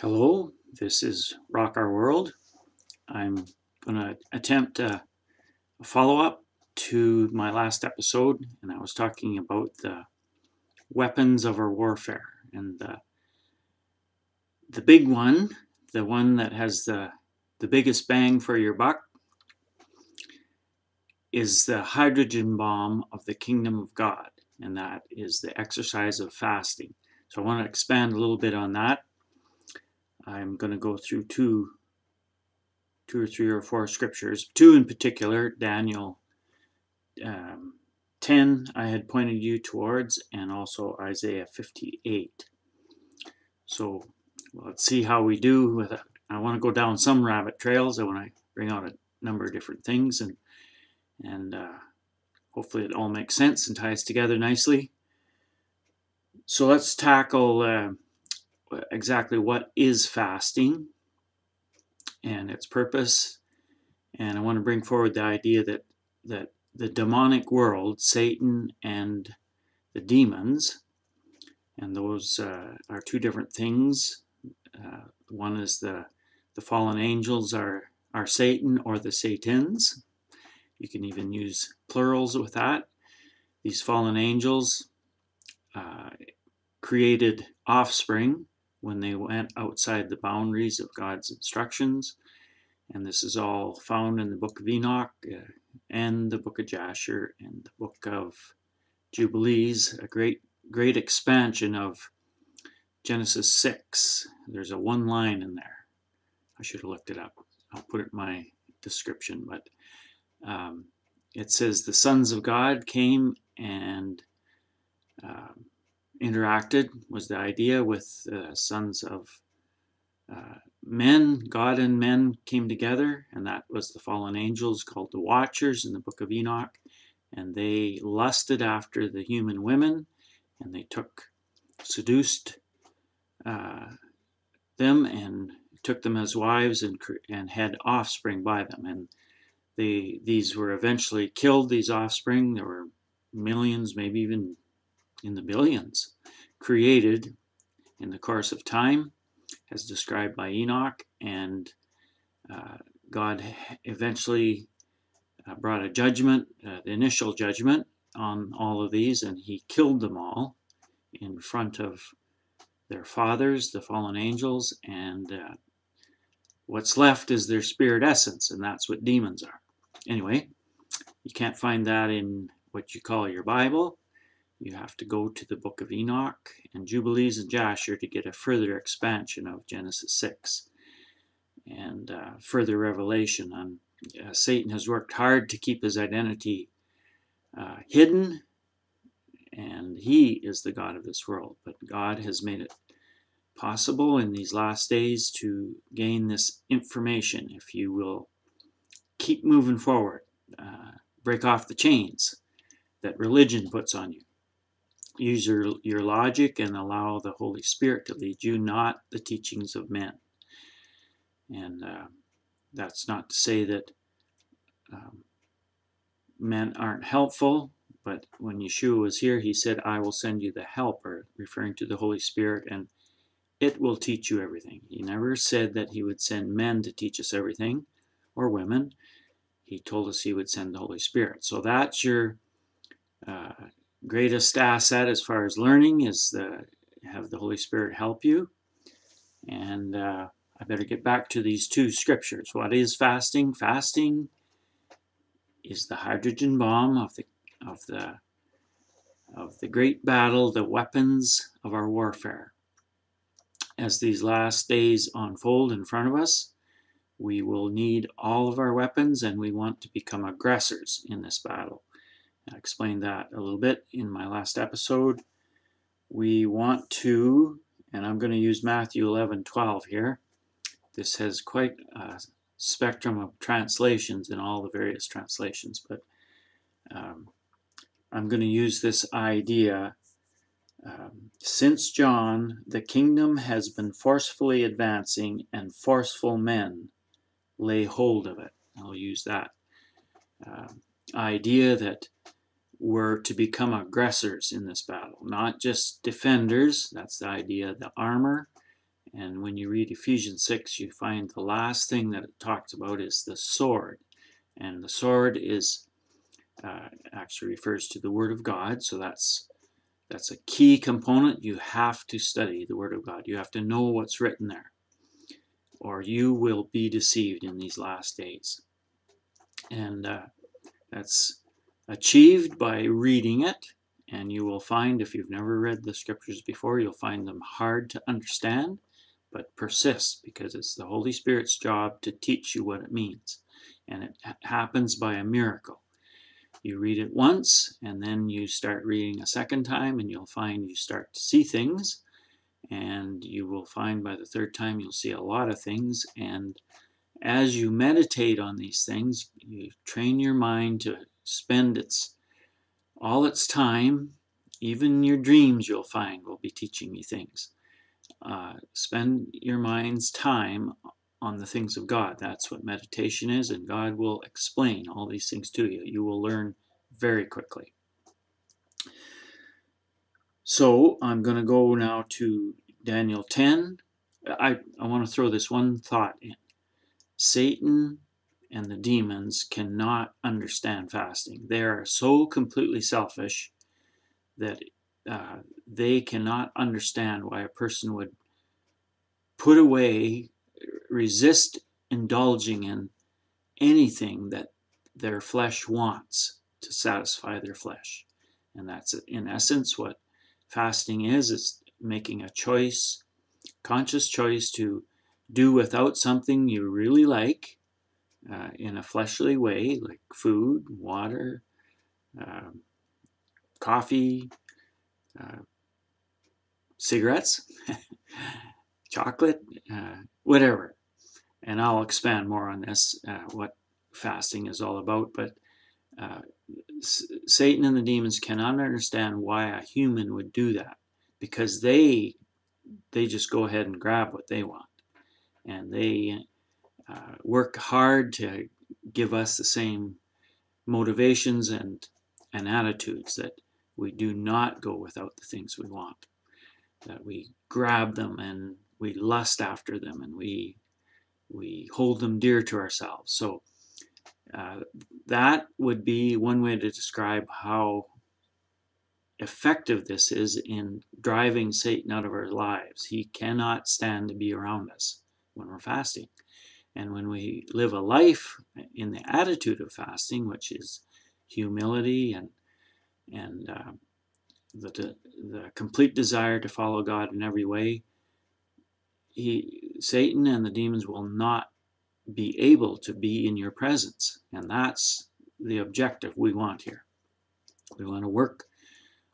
Hello, this is Rock Our World. I'm going to attempt uh, a, a follow up to my last episode, and I was talking about the weapons of our warfare. And the, the big one, the one that has the, the biggest bang for your buck, is the hydrogen bomb of the kingdom of God, and that is the exercise of fasting. So I want to expand a little bit on that I'm going to go through two, two or three or four scriptures, two in particular, Daniel um, 10 I had pointed you towards, and also Isaiah 58. So let's see how we do with it. I want to go down some rabbit trails. I want to bring out a number of different things, and and uh, hopefully it all makes sense and ties together nicely. So let's tackle. Uh, exactly what is fasting and its purpose. And I want to bring forward the idea that that the demonic world, Satan and the demons, and those uh, are two different things. Uh, one is the the fallen angels are are Satan or the Satans. You can even use plurals with that. These fallen angels uh, created offspring when they went outside the boundaries of God's instructions. And this is all found in the book of Enoch uh, and the book of Jasher and the book of Jubilees, a great, great expansion of Genesis 6. There's a one line in there. I should have looked it up. I'll put it in my description, but um, it says the sons of God came and um, interacted was the idea with uh, sons of uh, men. God and men came together, and that was the fallen angels called the Watchers in the book of Enoch. And they lusted after the human women, and they took, seduced uh, them, and took them as wives, and and had offspring by them. And they these were eventually killed. These offspring, there were millions, maybe even in the billions created in the course of time, as described by Enoch, and uh, God eventually uh, brought a judgment, uh, the initial judgment on all of these, and he killed them all in front of their fathers, the fallen angels, and uh, what's left is their spirit essence, and that's what demons are. Anyway, you can't find that in what you call your Bible you have to go to the book of Enoch and Jubilees and Jasher to get a further expansion of Genesis 6 and uh, further revelation on uh, Satan has worked hard to keep his identity uh, hidden and he is the God of this world but God has made it possible in these last days to gain this information. If you will keep moving forward uh, break off the chains that religion puts on you use your, your logic and allow the Holy Spirit to lead you, not the teachings of men. And uh, that's not to say that um, men aren't helpful, but when Yeshua was here, he said, I will send you the helper, referring to the Holy Spirit, and it will teach you everything. He never said that he would send men to teach us everything, or women. He told us he would send the Holy Spirit. So that's your uh, greatest asset as far as learning is the, have the Holy Spirit help you. And uh, I better get back to these two scriptures. What is fasting? Fasting is the hydrogen bomb of the of the of the great battle, the weapons of our warfare. As these last days unfold in front of us, we will need all of our weapons and we want to become aggressors in this battle. I explained that a little bit in my last episode. We want to, and I'm going to use Matthew 11, 12 here. This has quite a spectrum of translations in all the various translations, but um, I'm going to use this idea. Um, since John, the kingdom has been forcefully advancing, and forceful men lay hold of it. I'll use that uh, idea that were to become aggressors in this battle, not just defenders. That's the idea, of the armor And when you read Ephesians 6, you find the last thing that it talks about is the sword. And the sword is uh, actually refers to the Word of God. So that's that's a key component. You have to study the Word of God. You have to know what's written there, or you will be deceived in these last days. And uh, that's achieved by reading it. And you will find, if you've never read the scriptures before, you'll find them hard to understand, but persist because it's the Holy Spirit's job to teach you what it means. And it happens by a miracle. You read it once, and then you start reading a second time, and you'll find you start to see things. And you will find by the third time you'll see a lot of things. And as you meditate on these things, you train your mind to spend its all its time, even your dreams you'll find will be teaching you things. Uh, spend your mind's time on the things of God. That's what meditation is, and God will explain all these things to you. You will learn very quickly. So I'm going to go now to Daniel 10. I, I want to throw this one thought in. Satan and the demons cannot understand fasting. They are so completely selfish that uh, they cannot understand why a person would put away resist indulging in anything that their flesh wants to satisfy their flesh. And that's in essence what fasting is it's making a choice, conscious choice to do without something you really like uh, in a fleshly way, like food, water, uh, coffee, uh, cigarettes, chocolate, uh, whatever and I'll expand more on this, uh, what fasting is all about. But uh, Satan and the demons cannot understand why a human would do that because they they just go ahead and grab what they want, and they uh, work hard to give us the same motivations and and attitudes that we do not go without the things we want, that we grab them and we lust after them and we we hold them dear to ourselves. So uh, that would be one way to describe how effective this is in driving Satan out of our lives. He cannot stand to be around us when we're fasting. And when we live a life in the attitude of fasting, which is humility and and uh, the, the complete desire to follow God in every way, he, Satan and the demons will not be able to be in your presence. And that's the objective we want here. We want to work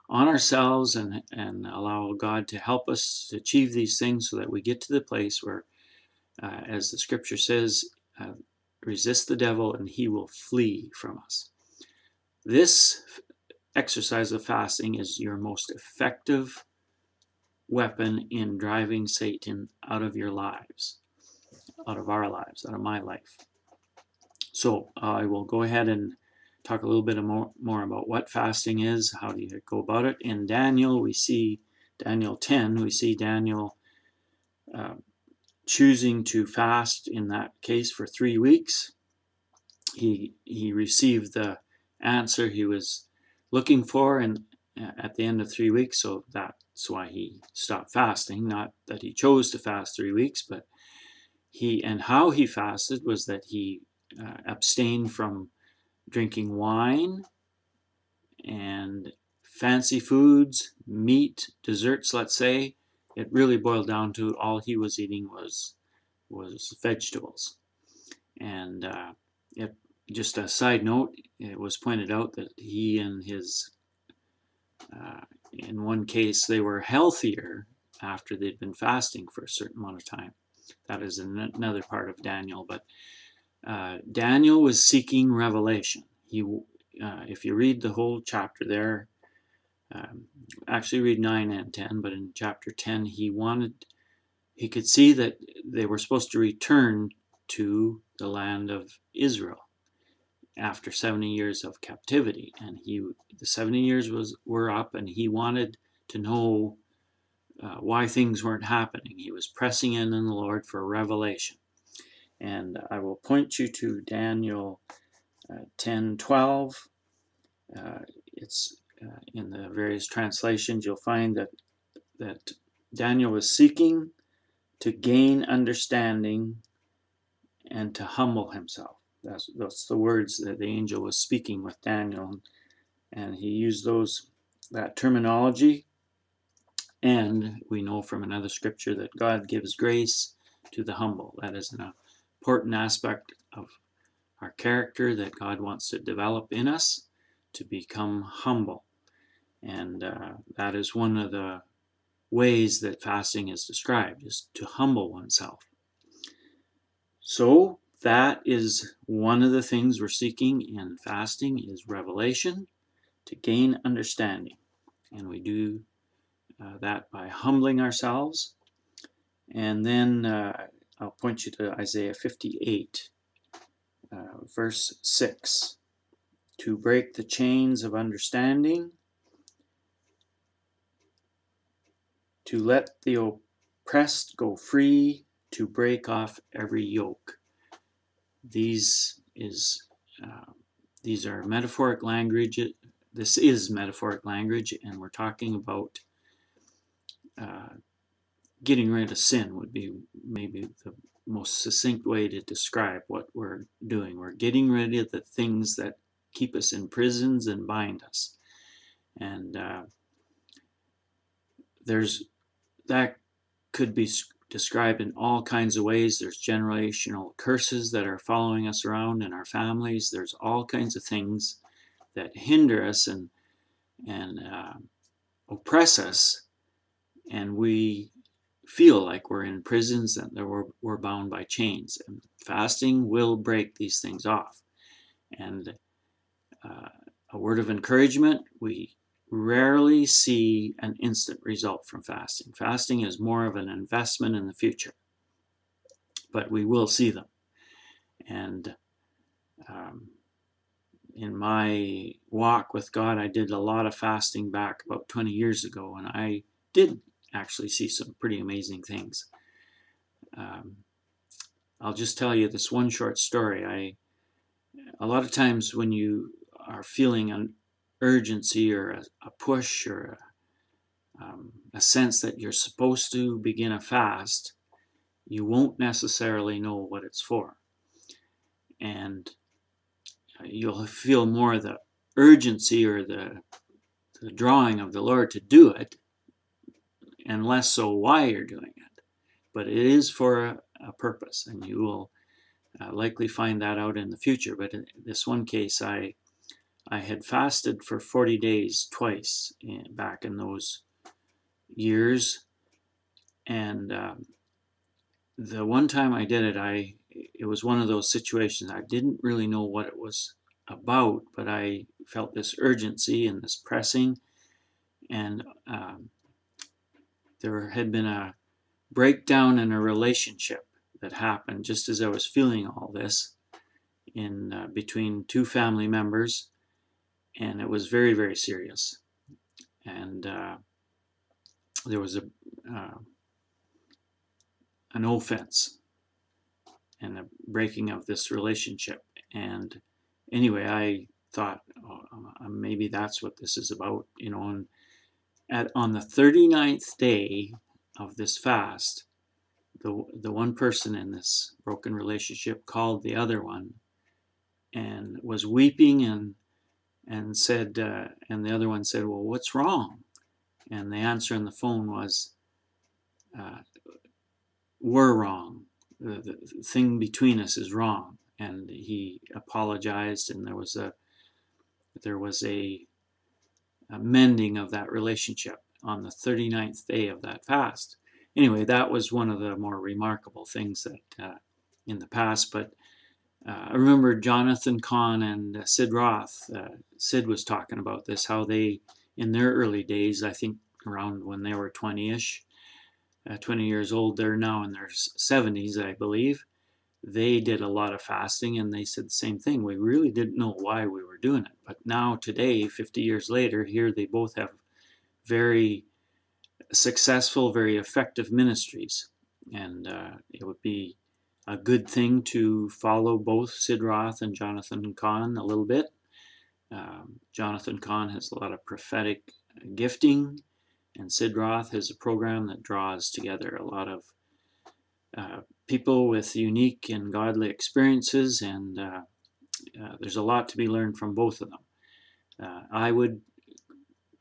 on ourselves and, and allow God to help us to achieve these things so that we get to the place where, uh, as the scripture says, uh, resist the devil and he will flee from us. This exercise of fasting is your most effective weapon in driving Satan out of your lives, out of our lives, out of my life. So uh, I will go ahead and talk a little bit more, more about what fasting is, how do you go about it. In Daniel, we see Daniel 10, we see Daniel uh, choosing to fast in that case for three weeks. He, he received the answer he was looking for and at the end of three weeks, so that's why he stopped fasting. Not that he chose to fast three weeks, but he and how he fasted was that he uh, abstained from drinking wine and fancy foods, meat, desserts. Let's say it really boiled down to all he was eating was was vegetables. And uh, it, just a side note, it was pointed out that he and his uh, in one case, they were healthier after they'd been fasting for a certain amount of time. That is another part of Daniel. But uh, Daniel was seeking revelation. He, uh, if you read the whole chapter there, um, actually read 9 and 10, but in chapter 10, he wanted, he could see that they were supposed to return to the land of Israel after 70 years of captivity and he the 70 years was were up and he wanted to know uh, why things weren't happening. He was pressing in on the Lord for revelation. And I will point you to Daniel uh, 10 12. Uh, it's uh, in the various translations, you'll find that, that Daniel was seeking to gain understanding and to humble himself. That's, that's the words that the angel was speaking with Daniel. And he used those that terminology. And we know from another scripture that God gives grace to the humble. That is an important aspect of our character that God wants to develop in us to become humble. And uh, that is one of the ways that fasting is described, is to humble oneself. So that is one of the things we're seeking in fasting is revelation to gain understanding. And we do uh, that by humbling ourselves. And then uh, I'll point you to Isaiah 58, uh, verse 6. To break the chains of understanding, to let the oppressed go free, to break off every yoke. These is uh, these are metaphoric language. This is metaphoric language, and we're talking about uh, getting rid of sin. Would be maybe the most succinct way to describe what we're doing. We're getting rid of the things that keep us in prisons and bind us, and uh, there's that could be described in all kinds of ways. There's generational curses that are following us around in our families. There's all kinds of things that hinder us and and uh, oppress us, and we feel like we're in prisons and that we're, we're bound by chains. And fasting will break these things off. And uh, a word of encouragement: we rarely see an instant result from fasting. Fasting is more of an investment in the future, but we will see them. And um, in my walk with God, I did a lot of fasting back about 20 years ago, and I did actually see some pretty amazing things. Um, I'll just tell you this one short story. I a lot of times when you are feeling an urgency or a, a push or a, um, a sense that you're supposed to begin a fast, you won't necessarily know what it's for. And uh, you'll feel more the urgency or the, the drawing of the Lord to do it, and less so why you're doing it. But it is for a, a purpose, and you will uh, likely find that out in the future. But in this one case, I I had fasted for 40 days twice back in those years. And um, the one time I did it, I it was one of those situations I didn't really know what it was about, but I felt this urgency and this pressing. And um, there had been a breakdown in a relationship that happened just as I was feeling all this in uh, between two family members and it was very very serious. And uh, there was a uh, an offense and a breaking of this relationship. And anyway i thought oh, uh, maybe that's what this is about you know and at on the 39th day of this fast the the one person in this broken relationship called the other one and was weeping and and said, uh, and the other one said, well, what's wrong? And the answer on the phone was, uh, we're wrong. The, the, thing between us is wrong. And he apologized, and there was a there was a, a mending of that relationship on the 39th day of that fast. Anyway, that was one of the more remarkable things that uh, in the past, but uh, I remember Jonathan Cahn and uh, Sid Roth. Uh, Sid was talking about this, how they, in their early days, I think around when they were 20 ish, uh, 20 years old, they're now in their 70s, I believe. They did a lot of fasting and they said the same thing. We really didn't know why we were doing it. But now, today, 50 years later, here they both have very successful, very effective ministries. And uh, it would be a good thing to follow both Sid Roth and Jonathan Cahn a little bit. Um, Jonathan Cahn has a lot of prophetic gifting, and Sid Roth has a program that draws together a lot of uh, people with unique and godly experiences, and uh, uh, there's a lot to be learned from both of them. Uh, I would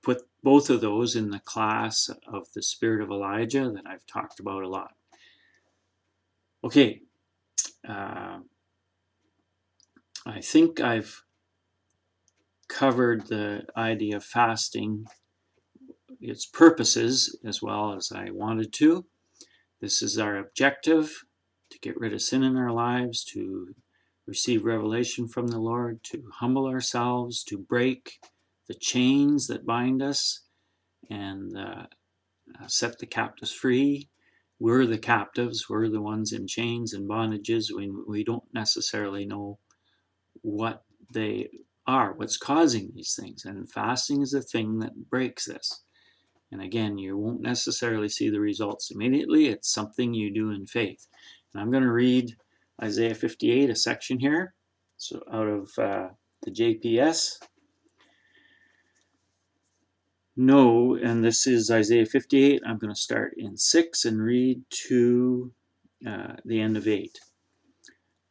put both of those in the class of the spirit of Elijah that I've talked about a lot. Okay, uh, I think I've covered the idea of fasting, its purposes, as well as I wanted to. This is our objective to get rid of sin in our lives, to receive revelation from the Lord, to humble ourselves, to break the chains that bind us, and uh, uh set the captives free, we're the captives, we're the ones in chains and bondages. We, we don't necessarily know what they are, what's causing these things. And fasting is the thing that breaks this. And again, you won't necessarily see the results immediately. It's something you do in faith. And I'm going to read Isaiah 58, a section here. So out of uh, the JPS. No, and this is Isaiah 58. I'm going to start in 6 and read to uh, the end of 8.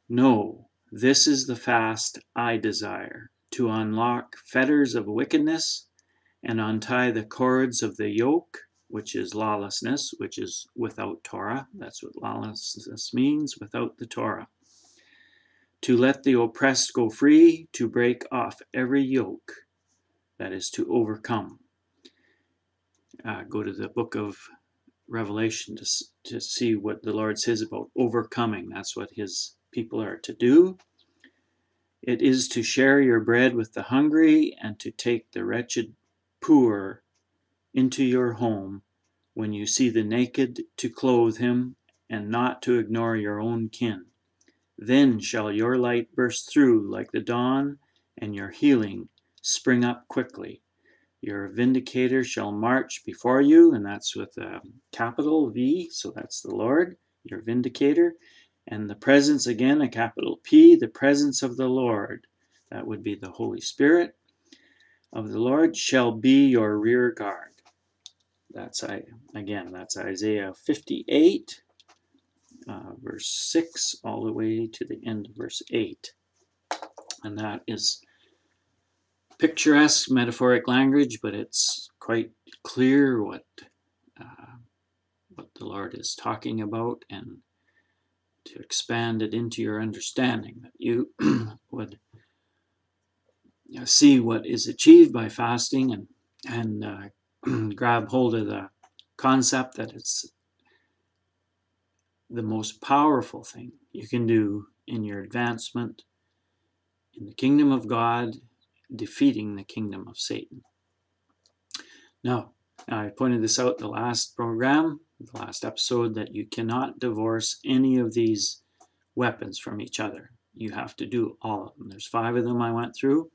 No, this is the fast I desire to unlock fetters of wickedness and untie the cords of the yoke, which is lawlessness, which is without Torah. That's what lawlessness means, without the Torah. To let the oppressed go free, to break off every yoke, that is to overcome uh, go to the book of Revelation to, to see what the Lord says about overcoming. That's what his people are to do. It is to share your bread with the hungry and to take the wretched poor into your home when you see the naked to clothe him and not to ignore your own kin. Then shall your light burst through like the dawn and your healing spring up quickly. Your vindicator shall march before you, and that's with a capital V, so that's the Lord, your vindicator. And the presence, again, a capital P, the presence of the Lord, that would be the Holy Spirit of the Lord, shall be your rear guard. That's, I again, that's Isaiah 58, uh, verse 6, all the way to the end of verse 8. And that is picturesque metaphoric language, but it's quite clear what uh, what the Lord is talking about, and to expand it into your understanding, that you would you know, see what is achieved by fasting and and uh, grab hold of the concept that it's the most powerful thing you can do in your advancement in the kingdom of God defeating the kingdom of Satan. Now, I pointed this out the last program, the last episode, that you cannot divorce any of these weapons from each other. You have to do all of them. There's five of them I went through.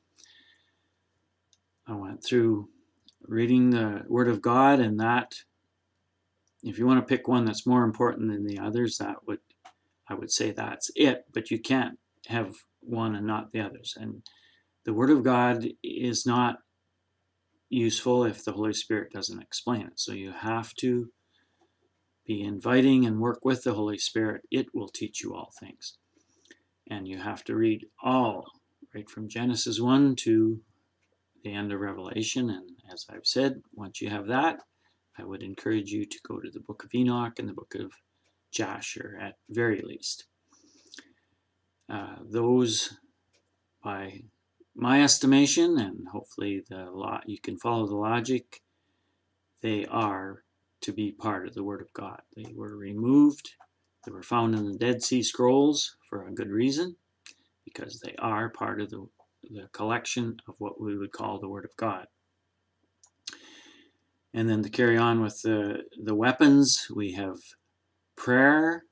I went through reading the Word of God, and that, if you want to pick one that's more important than the others, that would, I would say that's it. But you can't have one and not the others. And the Word of God is not useful if the Holy Spirit doesn't explain it. So you have to be inviting and work with the Holy Spirit. It will teach you all things. And you have to read all, right from Genesis 1 to the end of Revelation. And as I've said, once you have that, I would encourage you to go to the book of Enoch and the book of Jasher at very least. Uh, those by my estimation, and hopefully the lot you can follow the logic, they are to be part of the Word of God. They were removed. They were found in the Dead Sea Scrolls for a good reason, because they are part of the, the collection of what we would call the Word of God. And then to carry on with the, the weapons, we have prayer,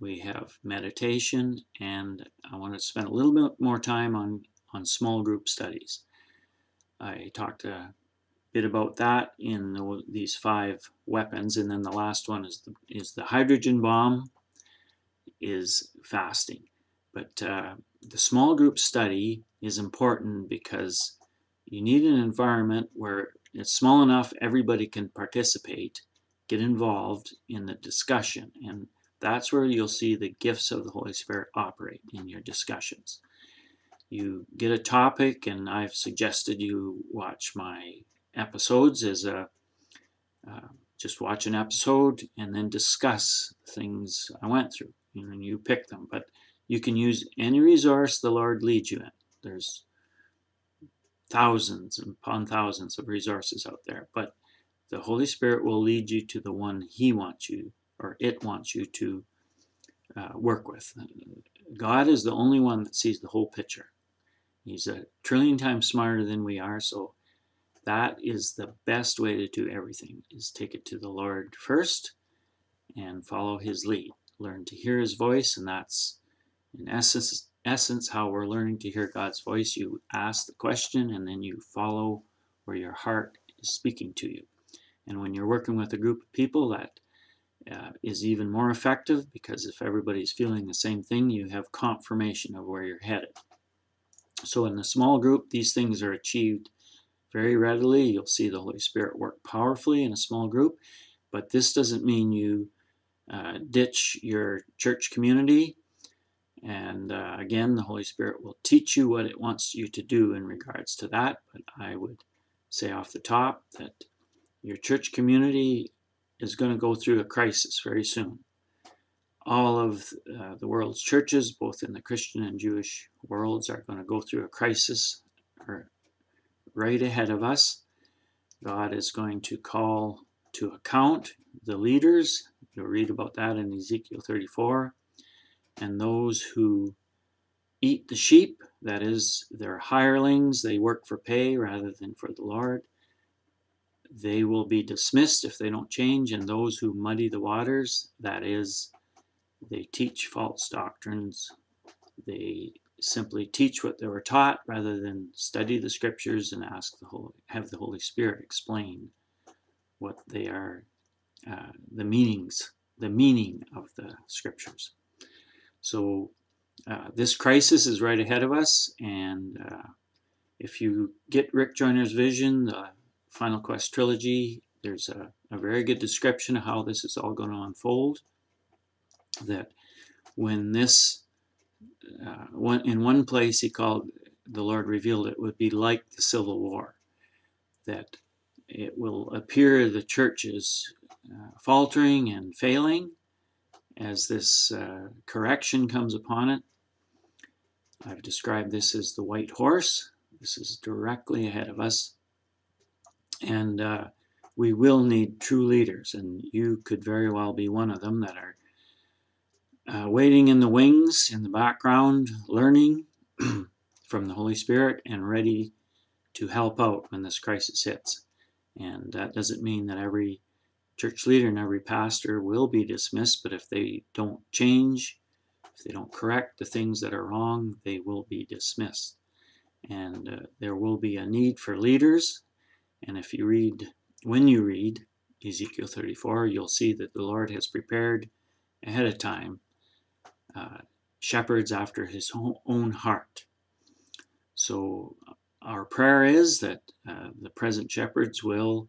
we have meditation, and I want to spend a little bit more time on on small group studies. I talked a bit about that in the, these five weapons, and then the last one is the, is the hydrogen bomb, is fasting. But uh, the small group study is important because you need an environment where it's small enough everybody can participate, get involved in the discussion, and that's where you'll see the gifts of the Holy Spirit operate in your discussions. You get a topic, and I've suggested you watch my episodes as a uh, just watch an episode and then discuss things I went through. And you pick them, but you can use any resource the Lord leads you in. There's thousands upon thousands of resources out there, but the Holy Spirit will lead you to the one He wants you or it wants you to uh, work with. God is the only one that sees the whole picture. He's a trillion times smarter than we are, so that is the best way to do everything is take it to the Lord first and follow his lead. Learn to hear his voice, and that's in essence essence how we're learning to hear God's voice. You ask the question and then you follow where your heart is speaking to you. And when you're working with a group of people, that uh, is even more effective because if everybody's feeling the same thing, you have confirmation of where you're headed. So in a small group, these things are achieved very readily. You'll see the Holy Spirit work powerfully in a small group, but this doesn't mean you uh, ditch your church community. And uh, again, the Holy Spirit will teach you what it wants you to do in regards to that. But I would say off the top that your church community is going to go through a crisis very soon. All of uh, the world's churches, both in the Christian and Jewish worlds, are going to go through a crisis right ahead of us. God is going to call to account the leaders. You'll read about that in Ezekiel 34. And those who eat the sheep, that is, they're hirelings, they work for pay rather than for the Lord they will be dismissed if they don't change, and those who muddy the waters, that is, they teach false doctrines, they simply teach what they were taught rather than study the scriptures and ask the Holy, have the Holy Spirit explain what they are, uh, the meanings, the meaning of the scriptures. So uh, this crisis is right ahead of us, and uh, if you get Rick Joyner's vision, the Final Quest trilogy. There's a, a very good description of how this is all going to unfold. That when this, uh, one, in one place he called, the Lord revealed it would be like the Civil War. That it will appear the church is uh, faltering and failing as this uh, correction comes upon it. I've described this as the white horse. This is directly ahead of us. And uh, we will need true leaders, and you could very well be one of them that are uh, waiting in the wings, in the background, learning from the Holy Spirit and ready to help out when this crisis hits. And that doesn't mean that every church leader and every pastor will be dismissed, but if they don't change, if they don't correct the things that are wrong, they will be dismissed. And uh, there will be a need for leaders and if you read, when you read Ezekiel 34, you'll see that the Lord has prepared ahead of time uh, shepherds after his own heart. So our prayer is that uh, the present shepherds will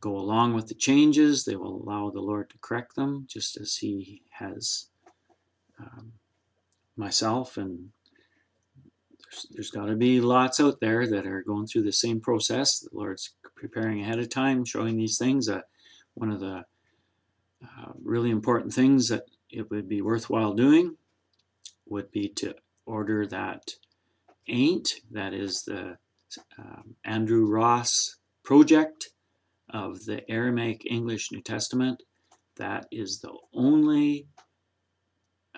go along with the changes. They will allow the Lord to correct them, just as He has um, myself and there's, there's got to be lots out there that are going through the same process. The Lord's preparing ahead of time, showing these things. Uh, one of the uh, really important things that it would be worthwhile doing would be to order that AENT, that is the um, Andrew Roth project of the Aramaic English New Testament. That is the only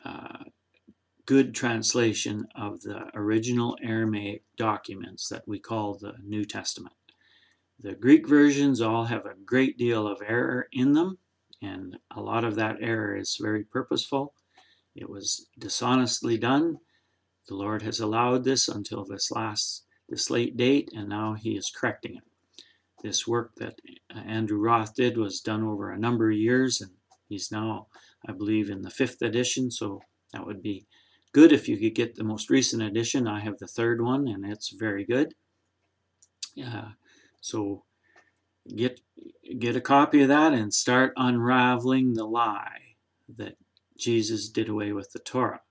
uh, good translation of the original Aramaic documents that we call the New Testament. The Greek versions all have a great deal of error in them, and a lot of that error is very purposeful. It was dishonestly done. The Lord has allowed this until this last this late date, and now He is correcting it. this work that uh, Andrew Roth did was done over a number of years, and he's now, I believe, in the fifth edition. So that would be good if you could get the most recent edition. I have the third one, and it's very good. Uh, so get get a copy of that and start unraveling the lie that Jesus did away with the Torah.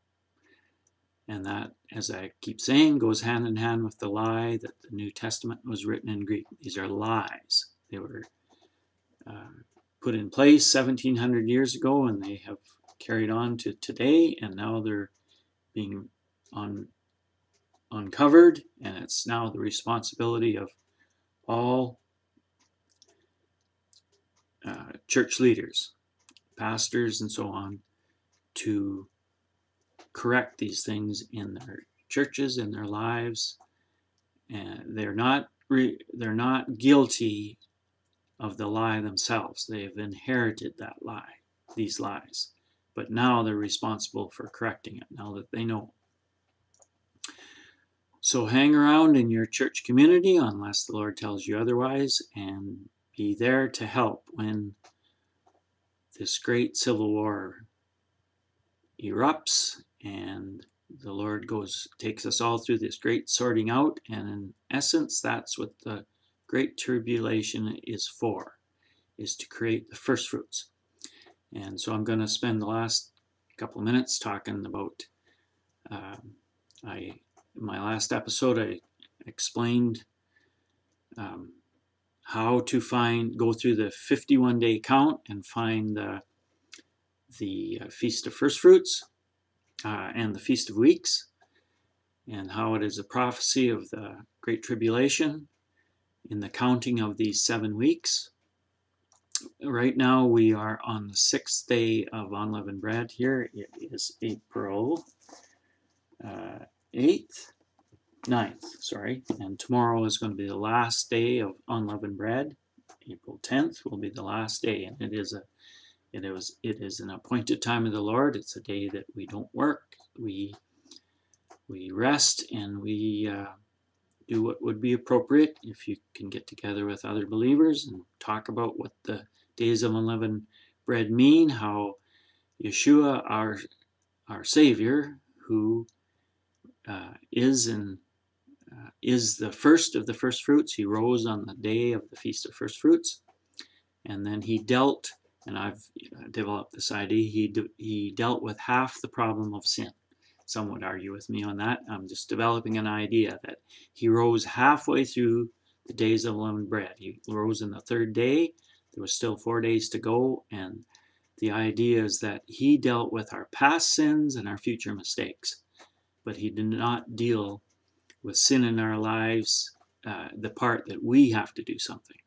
And that, as I keep saying, goes hand in hand with the lie that the New Testament was written in Greek. These are lies. They were uh, put in place 1700 years ago and they have carried on to today, and now they're being on, uncovered, and it's now the responsibility of all uh, church leaders, pastors, and so on to correct these things in their churches, in their lives. And they're not re- they're not guilty of the lie themselves. They have inherited that lie, these lies. But now they're responsible for correcting it, now that they know. So hang around in your church community unless the Lord tells you otherwise and be there to help when this great civil war erupts and the Lord goes takes us all through this great sorting out. And in essence that's what the great tribulation is for is to create the first fruits. And so I'm going to spend the last couple of minutes talking about um, I in my last episode I explained um, how to find go through the 51 day count and find the the uh, feast of first fruits uh, and the Feast of Weeks, and how it is a prophecy of the Great Tribulation in the counting of these seven weeks. Right now, we are on the sixth day of unleavened bread here. It is April uh, 8th, 9th, sorry, and tomorrow is going to be the last day of unleavened bread. April 10th will be the last day, and it is a it is, it is an appointed time of the Lord. It's a day that we don't work. We, we rest and we uh, do what would be appropriate if you can get together with other believers and talk about what the days of unleavened bread mean, how Yeshua, our, our Savior, who uh, is in uh, is the first of the first fruits. He rose on the day of the Feast of First Fruits, and then he dealt and I've developed this idea, he, de he dealt with half the problem of sin. Some would argue with me on that. I'm just developing an idea that he rose halfway through the days of unleavened bread. He rose in the third day. There was still four days to go, and the idea is that he dealt with our past sins and our future mistakes, but he did not deal with sin in our lives, uh, the part that we have to do something.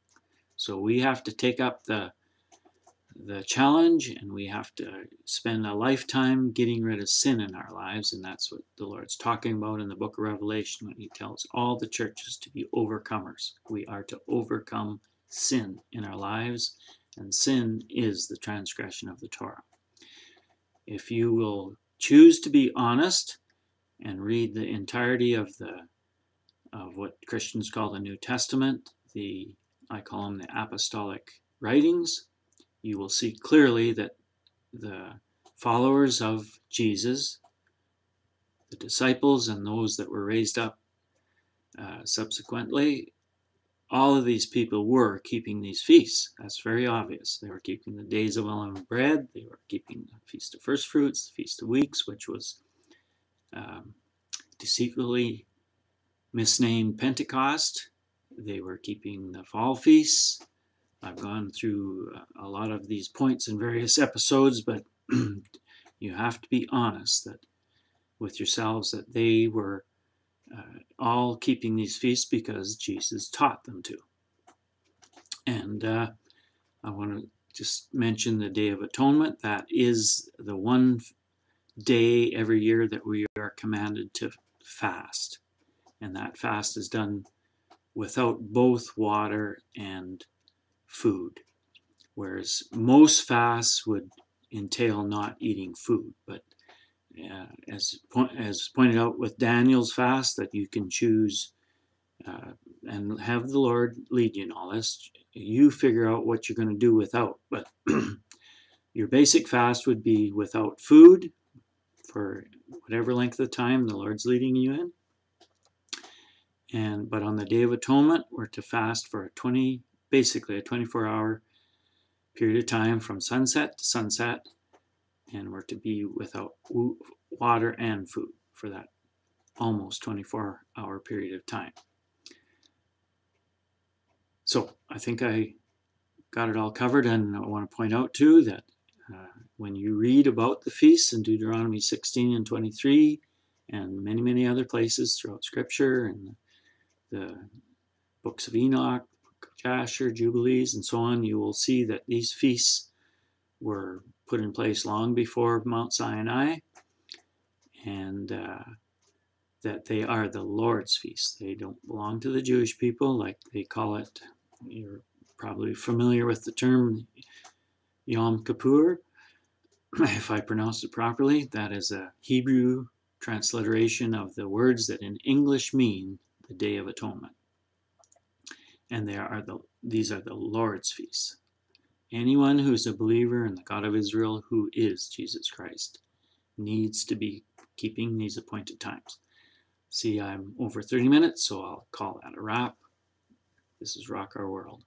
So we have to take up the the challenge and we have to spend a lifetime getting rid of sin in our lives and that's what the lord's talking about in the book of revelation when he tells all the churches to be overcomers we are to overcome sin in our lives and sin is the transgression of the torah if you will choose to be honest and read the entirety of the of what christians call the new testament the i call them the apostolic writings you will see clearly that the followers of Jesus, the disciples, and those that were raised up uh, subsequently, all of these people were keeping these feasts. That's very obvious. They were keeping the days of unleavened bread. They were keeping the Feast of First Fruits, the Feast of Weeks, which was um, deceitfully misnamed Pentecost. They were keeping the fall feasts. I've gone through a lot of these points in various episodes, but you have to be honest that with yourselves that they were uh, all keeping these feasts because Jesus taught them to. And uh, I want to just mention the Day of Atonement. That is the one day every year that we are commanded to fast. And that fast is done without both water and food, whereas most fasts would entail not eating food. But uh, as, as pointed out with Daniel's fast, that you can choose uh, and have the Lord lead you in all this. You figure out what you're going to do without. But your basic fast would be without food for whatever length of time the Lord's leading you in. And but on the Day of Atonement, we're to fast for a 20, basically a 24 hour period of time from sunset to sunset, and we're to be without water and food for that almost 24 hour period of time. So I think I got it all covered, and I want to point out too that when you read about the feasts in Deuteronomy 16 and 23, and many, many other places throughout Scripture, and the books of Enoch, book of Jasher, Jubilees, and so on, you will see that these feasts were put in place long before Mount Sinai, and uh, that they are the Lord's feast. They don't belong to the Jewish people like they call it. You're probably familiar with the term Yom Kippur, if I pronounced it properly. That is a Hebrew transliteration of the words that in English mean the Day of Atonement. And they are the, these are the Lord's feasts. Anyone who's a believer in the God of Israel, who is Jesus Christ, needs to be keeping these appointed times. See, I'm over 30 minutes, so I'll call that a wrap. This is Rock Our World.